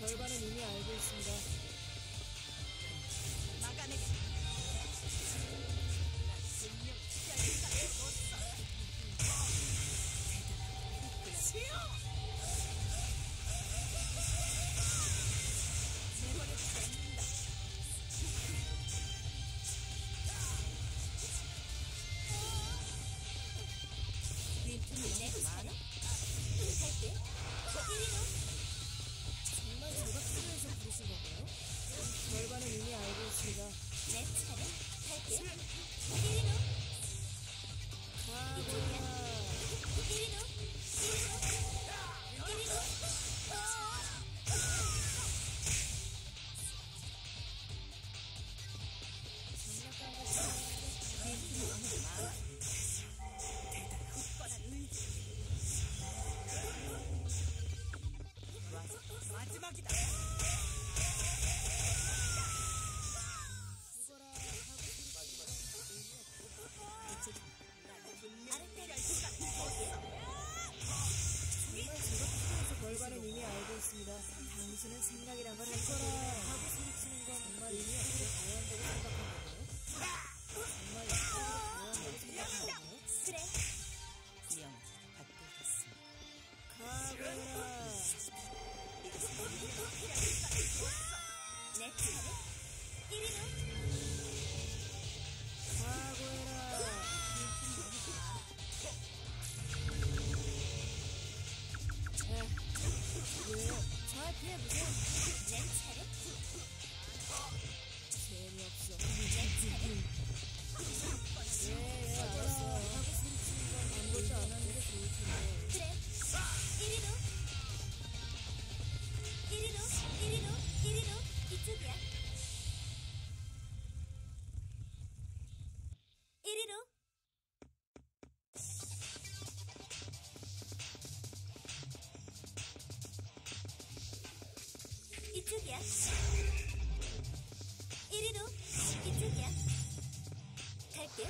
결과는 이미 알고 있습니다. 막아내게. Next. 점수는 생각이라고 하는 하고 소리치는 건 정말 의미없고 당연한다고 생각하거든요. 정말 당연한다고 생각하거든요. 그래. 수영 받들겠습니다. 가거라. 내 차례. 이리로. Yeah, Itsugia. Iriru. Itsugia. Kalke.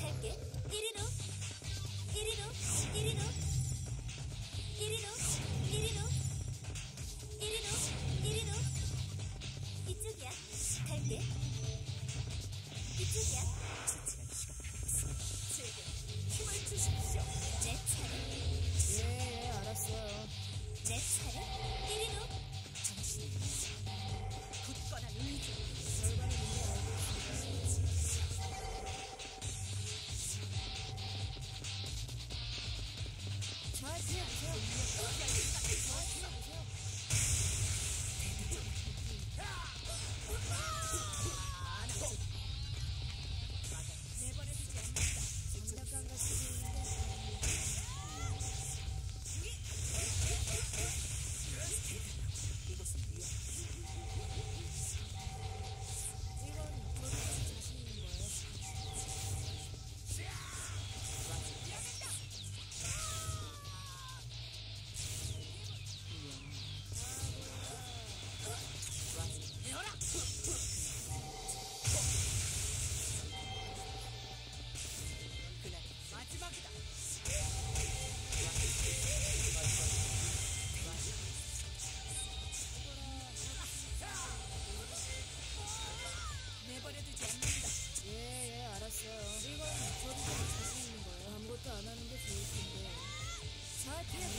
Kalke. Iriru. Iriru. Iriru. Iriru. Iriru. よかった。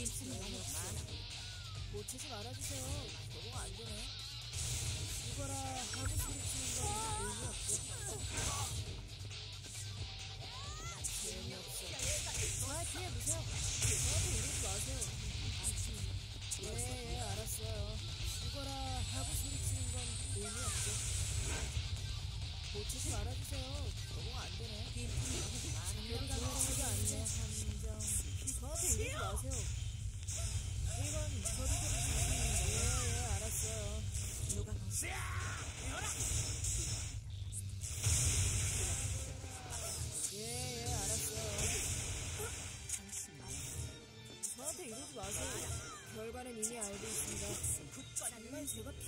빈틈이 너무 많아. 못 치지 말아주세요. 적응 안 되네. 죽어라 하고 소리치는 건 의미 없어. 재미없어. 잘 피해보세요. 저한테 이러지 마세요. 예, 예, 알았어요. 죽어라 하고 소리치는 건 의미 없어. 못 치지 말아주세요.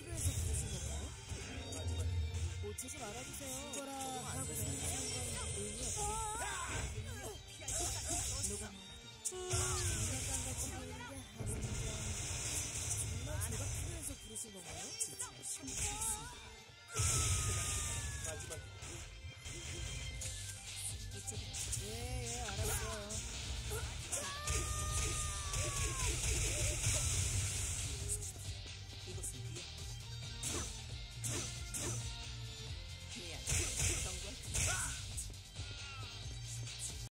수비에서 부르신 건가요? 놓치지 말아주세요. 거라 하고 생각하는 건 의미 없어. 누가 인간같이 보이는 게